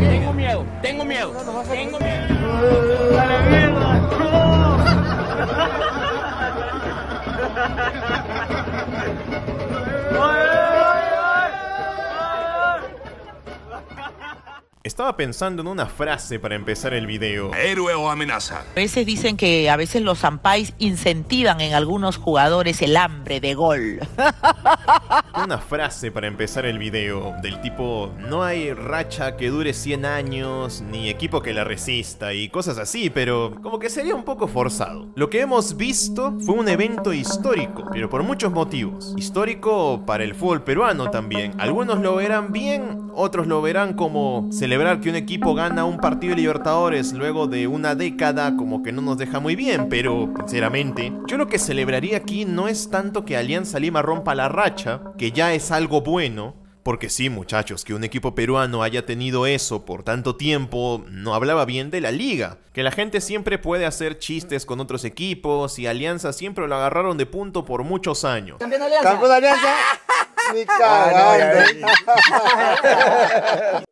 Tengo miedo, tengo miedo, tengo miedo. Estaba pensando en una frase para empezar el video. ¿Héroe o amenaza? A veces dicen que a veces los zampais incentivan en algunos jugadores el hambre de gol. Una frase para empezar el video del tipo no hay racha que dure 100 años, ni equipo que la resista y cosas así, pero como que sería un poco forzado. Lo que hemos visto fue un evento histórico, pero por muchos motivos. Histórico para el fútbol peruano también. Algunos lo verán bien, otros lo verán como celebrar que un equipo gana un partido de Libertadores luego de una década como que no nos deja muy bien, pero sinceramente, yo lo que celebraría aquí no es tanto que Alianza Lima rompa la racha, que ya es algo bueno, porque sí, muchachos, que un equipo peruano haya tenido eso por tanto tiempo no hablaba bien de la liga. Que la gente siempre puede hacer chistes con otros equipos y Alianza siempre lo agarraron de punto por muchos años. Campeón de Alianza. Ni cagando.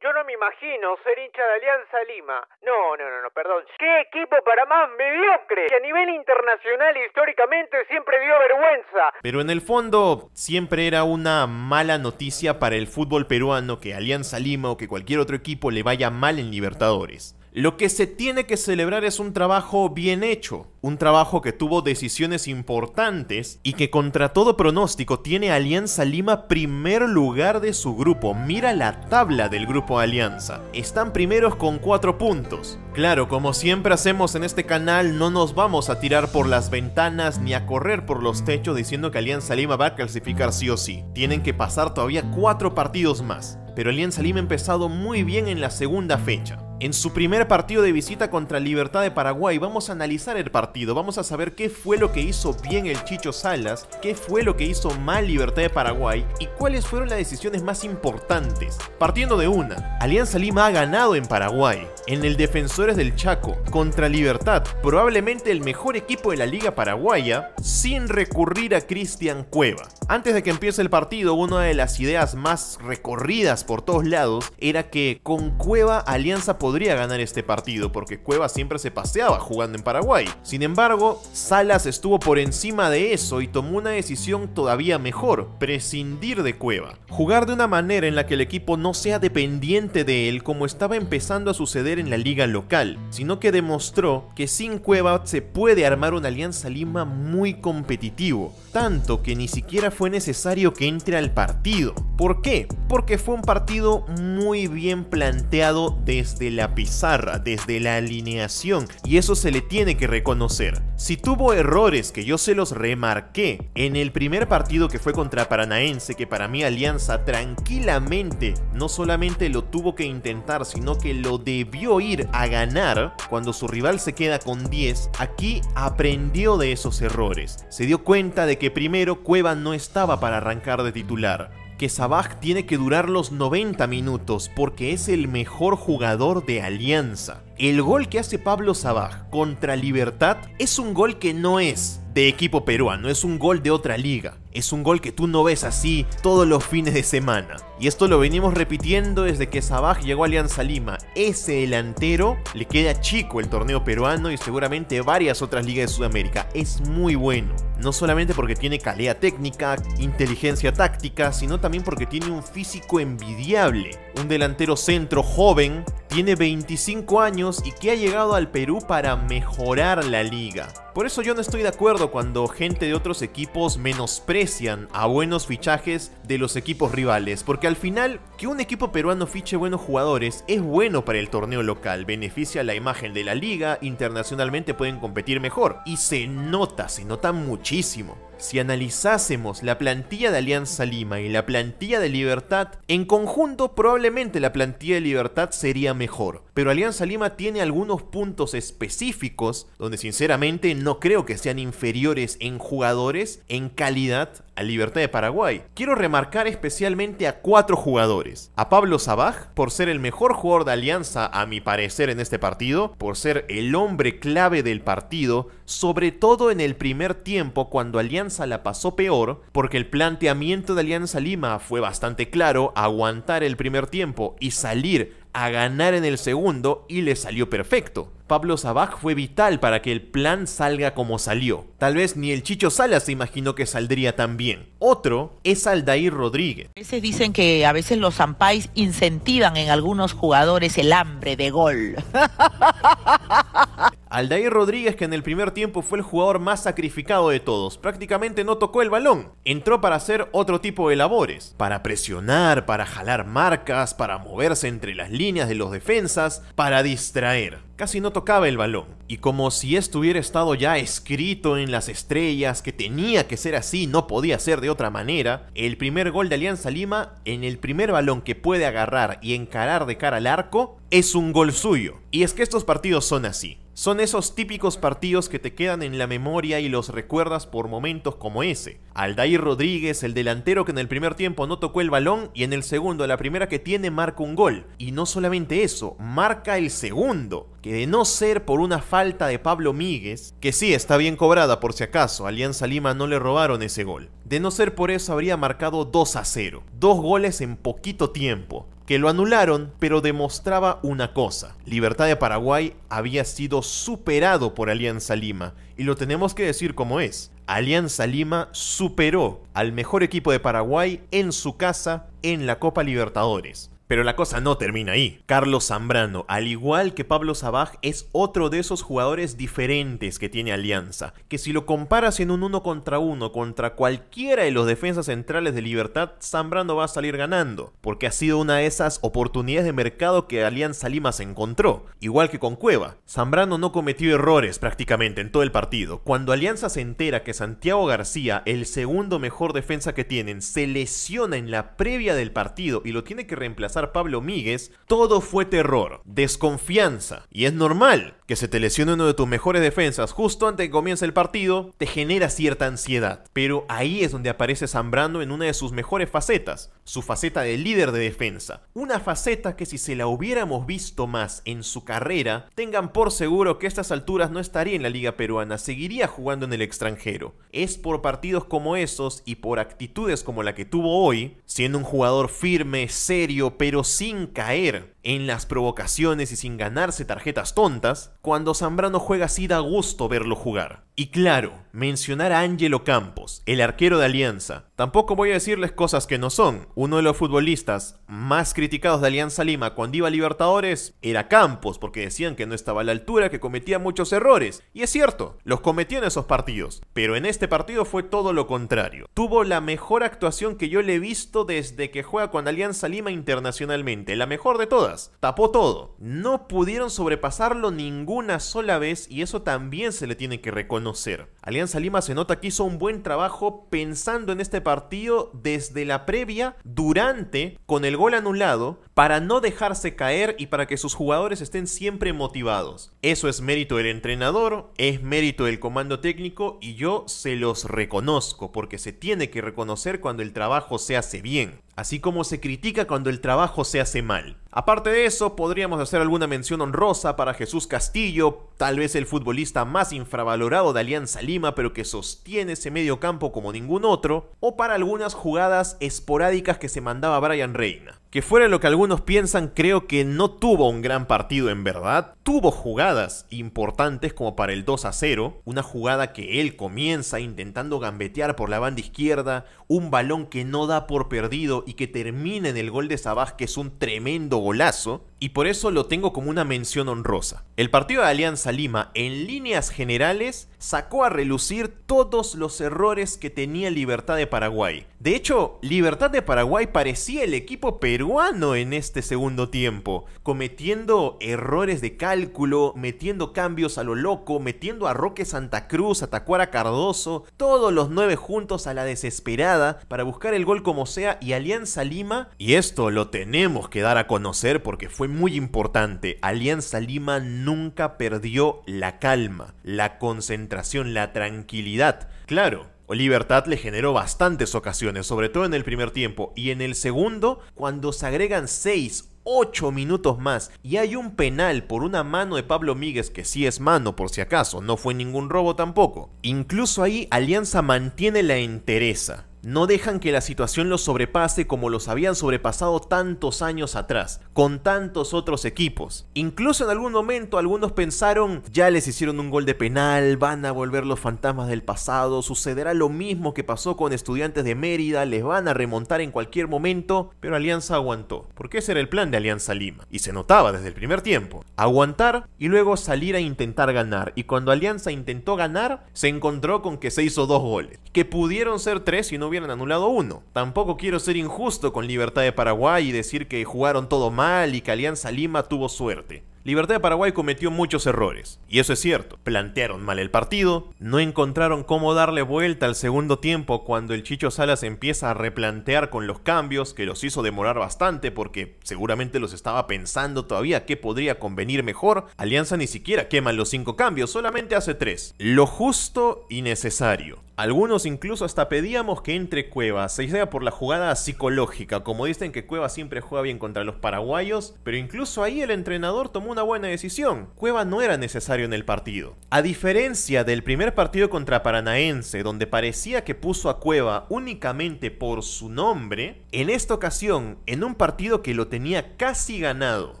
Yo no me imagino ser hincha de Alianza Lima. No, no, no, no, perdón. ¿Qué equipo para más mediocre? Que a nivel internacional históricamente siempre dio vergüenza. Pero en el fondo siempre era una mala noticia para el fútbol peruano que Alianza Lima o que cualquier otro equipo le vaya mal en Libertadores. Lo que se tiene que celebrar es un trabajo bien hecho, un trabajo que tuvo decisiones importantes y que contra todo pronóstico tiene Alianza Lima primer lugar de su grupo. Mira la tabla del grupo Alianza. Están primeros con 4 puntos. Claro, como siempre hacemos en este canal, no nos vamos a tirar por las ventanas ni a correr por los techos diciendo que Alianza Lima va a clasificar sí o sí. Tienen que pasar todavía 4 partidos más. Pero Alianza Lima ha empezado muy bien en la segunda fecha. En su primer partido de visita contra Libertad de Paraguay vamos a analizar el partido, vamos a saber qué fue lo que hizo bien el Chicho Salas, qué fue lo que hizo mal Libertad de Paraguay y cuáles fueron las decisiones más importantes. Partiendo de una, Alianza Lima ha ganado en Paraguay, en el Defensores del Chaco, contra Libertad, probablemente el mejor equipo de la Liga Paraguaya, sin recurrir a Cristian Cueva. Antes de que empiece el partido, una de las ideas más recorridas por todos lados era que con Cueva Alianza podría ganar este partido porque Cueva siempre se paseaba jugando en Paraguay. Sin embargo, Salas estuvo por encima de eso y tomó una decisión todavía mejor, prescindir de Cueva. Jugar de una manera en la que el equipo no sea dependiente de él como estaba empezando a suceder en la liga local, sino que demostró que sin Cueva se puede armar una Alianza Lima muy competitivo, tanto que ni siquiera fue necesario que entre al partido. ¿Por qué? Porque fue un partido muy bien planteado desde la pizarra, desde la alineación, y eso se le tiene que reconocer. Si tuvo errores que yo se los remarqué en el primer partido que fue contra Paranaense, que para mí Alianza tranquilamente no solamente lo tuvo que intentar, sino que lo debió ir a ganar cuando su rival se queda con 10, aquí aprendió de esos errores. Se dio cuenta de que primero Cueva no estaba para arrancar de titular que Sabaj tiene que durar los 90 minutos porque es el mejor jugador de Alianza. El gol que hace Pablo Sabaj contra Libertad es un gol que no es de equipo peruano, es un gol de otra liga. Es un gol que tú no ves así todos los fines de semana. Y esto lo venimos repitiendo desde que Sabaj llegó a Alianza Lima. Ese delantero le queda chico el torneo peruano y seguramente varias otras ligas de Sudamérica. Es muy bueno. No solamente porque tiene calidad técnica, inteligencia táctica, sino también porque tiene un físico envidiable. Un delantero centro joven, tiene 25 años y que ha llegado al Perú para mejorar la liga. Por eso yo no estoy de acuerdo cuando gente de otros equipos menosprecian a buenos fichajes de los equipos rivales, porque al final que un equipo peruano fiche buenos jugadores es bueno para el torneo local, beneficia la imagen de la liga, internacionalmente pueden competir mejor y se nota, se nota muchísimo. Si analizásemos la plantilla de Alianza Lima y la plantilla de Libertad, en conjunto probablemente la plantilla de Libertad sería mejor. Pero Alianza Lima tiene algunos puntos específicos donde sinceramente no creo que sean inferiores en jugadores, en calidad a Libertad de Paraguay. Quiero remarcar especialmente a cuatro jugadores. A Pablo Sabaj, por ser el mejor jugador de Alianza a mi parecer en este partido, por ser el hombre clave del partido, sobre todo en el primer tiempo cuando Alianza la pasó peor, porque el planteamiento de Alianza Lima fue bastante claro, aguantar el primer tiempo y salir a ganar en el segundo y le salió perfecto. Pablo Sabaj fue vital para que el plan salga como salió. Tal vez ni el Chicho Salas se imaginó que saldría tan bien. Otro es Aldair Rodríguez. A veces dicen que a veces los Zampais incentivan en algunos jugadores el hambre de gol. Aldair Rodríguez, que en el primer tiempo fue el jugador más sacrificado de todos, prácticamente no tocó el balón. Entró para hacer otro tipo de labores, para presionar, para jalar marcas, para moverse entre las líneas de los defensas, para distraer. Casi no tocaba el balón. Y como si esto hubiera estado ya escrito en las estrellas, que tenía que ser así, no podía ser de otra manera, el primer gol de Alianza Lima, en el primer balón que puede agarrar y encarar de cara al arco, es un gol suyo. Y es que estos partidos son así. Son esos típicos partidos que te quedan en la memoria y los recuerdas por momentos como ese. Aldair Rodríguez, el delantero que en el primer tiempo no tocó el balón y en el segundo, la primera que tiene, marca un gol. Y no solamente eso, marca el segundo. Que de no ser por una falta de Pablo Míguez, que sí está bien cobrada por si acaso, Alianza Lima no le robaron ese gol. De no ser por eso habría marcado 2 a 0. Dos goles en poquito tiempo que lo anularon, pero demostraba una cosa. Libertad de Paraguay había sido superado por Alianza Lima, y lo tenemos que decir como es. Alianza Lima superó al mejor equipo de Paraguay en su casa en la Copa Libertadores. Pero la cosa no termina ahí. Carlos Zambrano, al igual que Pablo Sabaj, es otro de esos jugadores diferentes que tiene Alianza, que si lo comparas en un uno contra uno contra cualquiera de los defensas centrales de Libertad, Zambrano va a salir ganando, porque ha sido una de esas oportunidades de mercado que Alianza Lima se encontró, igual que con Cueva. Zambrano no cometió errores prácticamente en todo el partido. Cuando Alianza se entera que Santiago García, el segundo mejor defensa que tienen, se lesiona en la previa del partido y lo tiene que reemplazar Pablo Míguez, todo fue terror, desconfianza. Y es normal que se te lesione uno de tus mejores defensas justo antes que comience el partido, te genera cierta ansiedad. Pero ahí es donde aparece Zambrano en una de sus mejores facetas, su faceta de líder de defensa. Una faceta que si se la hubiéramos visto más en su carrera, tengan por seguro que a estas alturas no estaría en la liga peruana, seguiría jugando en el extranjero. Es por partidos como esos y por actitudes como la que tuvo hoy, siendo un jugador firme, serio, pero sin caer en las provocaciones y sin ganarse tarjetas tontas, cuando Zambrano juega así da gusto verlo jugar. Y claro, mencionar a Angelo Campos, el arquero de Alianza. Tampoco voy a decirles cosas que no son. Uno de los futbolistas más criticados de Alianza Lima cuando iba a Libertadores era Campos, porque decían que no estaba a la altura, que cometía muchos errores. Y es cierto, los cometió en esos partidos. Pero en este partido fue todo lo contrario. Tuvo la mejor actuación que yo le he visto desde que juega con Alianza Lima internacionalmente. La mejor de todas. Tapó todo. No pudieron sobrepasarlo ninguna sola vez y eso también se le tiene que reconocer Alianza Lima se nota que hizo un buen trabajo pensando en este partido desde la previa, durante, con el gol anulado, para no dejarse caer y para que sus jugadores estén siempre motivados. Eso es mérito del entrenador, es mérito del comando técnico y yo se los reconozco porque se tiene que reconocer cuando el trabajo se hace bien, así como se critica cuando el trabajo se hace mal. Aparte de eso, podríamos hacer alguna mención honrosa para Jesús Castillo, tal vez el futbolista más infravalorado de Alianza Lima, pero que sostiene ese medio campo como ningún otro, o para algunas jugadas esporádicas que se mandaba Brian Reina. Que fuera lo que algunos piensan, creo que no tuvo un gran partido en verdad. Tuvo jugadas importantes como para el 2 a 0, una jugada que él comienza intentando gambetear por la banda izquierda, un balón que no da por perdido y que termina en el gol de Sabaj que es un tremendo golazo, y por eso lo tengo como una mención honrosa. El partido de Alianza Lima, en líneas generales, sacó a relucir todos los errores que tenía Libertad de Paraguay. De hecho, Libertad de Paraguay parecía el equipo peruano en este segundo tiempo, cometiendo errores de cálculo, metiendo cambios a lo loco, metiendo a Roque Santa Cruz a a Cardoso, todos los nueve juntos a la desesperada para buscar el gol como sea y Alianza Lima, y esto lo tenemos que dar a conocer porque fue muy importante, Alianza Lima nunca perdió la calma, la concentración, la tranquilidad. Claro, Libertad le generó bastantes ocasiones, sobre todo en el primer tiempo, y en el segundo, cuando se agregan 6 8 minutos más y hay un penal por una mano de Pablo Míguez que sí es mano por si acaso, no fue ningún robo tampoco. Incluso ahí Alianza mantiene la entereza no dejan que la situación los sobrepase como los habían sobrepasado tantos años atrás, con tantos otros equipos. Incluso en algún momento algunos pensaron, ya les hicieron un gol de penal, van a volver los fantasmas del pasado, sucederá lo mismo que pasó con estudiantes de Mérida, les van a remontar en cualquier momento, pero Alianza aguantó, porque ese era el plan de Alianza Lima, y se notaba desde el primer tiempo. Aguantar y luego salir a intentar ganar, y cuando Alianza intentó ganar, se encontró con que se hizo dos goles, que pudieron ser tres si no hubieran anulado uno. Tampoco quiero ser injusto con Libertad de Paraguay y decir que jugaron todo mal y que Alianza Lima tuvo suerte. Libertad de Paraguay cometió muchos errores, y eso es cierto. Plantearon mal el partido, no encontraron cómo darle vuelta al segundo tiempo cuando el Chicho Salas empieza a replantear con los cambios, que los hizo demorar bastante porque seguramente los estaba pensando todavía qué podría convenir mejor. Alianza ni siquiera quema los cinco cambios, solamente hace tres. Lo justo y necesario. Algunos incluso hasta pedíamos que entre Cueva, se sea por la jugada psicológica, como dicen que Cueva siempre juega bien contra los paraguayos, pero incluso ahí el entrenador tomó una buena decisión. Cueva no era necesario en el partido. A diferencia del primer partido contra Paranaense, donde parecía que puso a Cueva únicamente por su nombre, en esta ocasión, en un partido que lo tenía casi ganado,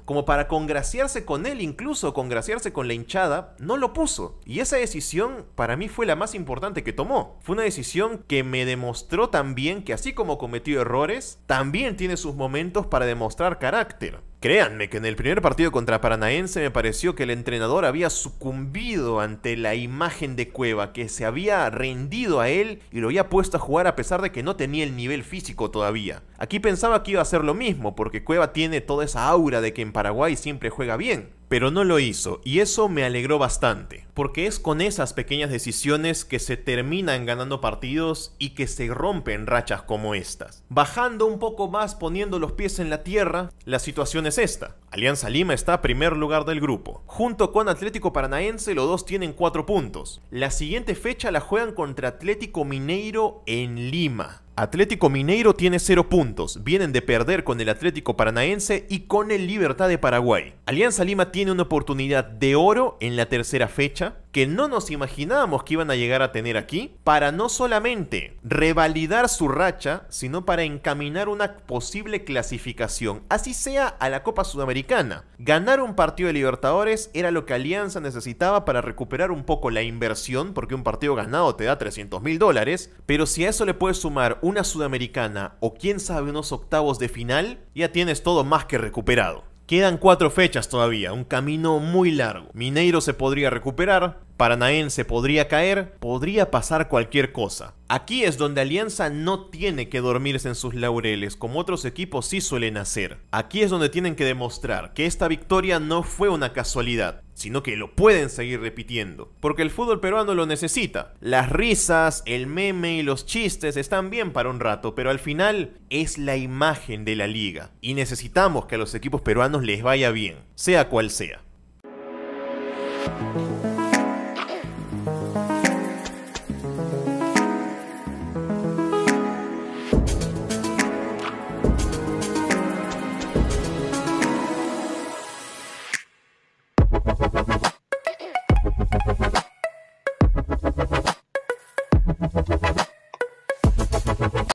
como para congraciarse con él, incluso congraciarse con la hinchada, no lo puso. Y esa decisión para mí fue la más importante que tomó. Fue una decisión que me demostró también que así como cometió errores, también tiene sus momentos para demostrar carácter. Créanme que en el primer partido contra Paranaense me pareció que el entrenador había sucumbido ante la imagen de Cueva, que se había rendido a él y lo había puesto a jugar a pesar de que no tenía el nivel físico todavía. Aquí pensaba que iba a ser lo mismo, porque Cueva tiene toda esa aura de que en Paraguay siempre juega bien pero no lo hizo y eso me alegró bastante, porque es con esas pequeñas decisiones que se terminan ganando partidos y que se rompen rachas como estas. Bajando un poco más, poniendo los pies en la tierra, la situación es esta. Alianza Lima está a primer lugar del grupo. Junto con Atlético Paranaense, los dos tienen 4 puntos. La siguiente fecha la juegan contra Atlético Mineiro en Lima. Atlético Mineiro tiene 0 puntos, vienen de perder con el Atlético Paranaense y con el Libertad de Paraguay. Alianza Lima tiene una oportunidad de oro en la tercera fecha, que no nos imaginábamos que iban a llegar a tener aquí, para no solamente revalidar su racha, sino para encaminar una posible clasificación, así sea a la Copa Ganar un partido de Libertadores era lo que Alianza necesitaba para recuperar un poco la inversión, porque un partido ganado te da 300 mil dólares, pero si a eso le puedes sumar una Sudamericana o quién sabe unos octavos de final, ya tienes todo más que recuperado. Quedan cuatro fechas todavía, un camino muy largo. Mineiro se podría recuperar, Paranaense podría caer, podría pasar cualquier cosa. Aquí es donde Alianza no tiene que dormirse en sus laureles, como otros equipos sí suelen hacer. Aquí es donde tienen que demostrar que esta victoria no fue una casualidad, sino que lo pueden seguir repitiendo, porque el fútbol peruano lo necesita. Las risas, el meme y los chistes están bien para un rato, pero al final es la imagen de la liga, y necesitamos que a los equipos peruanos les vaya bien, sea cual sea.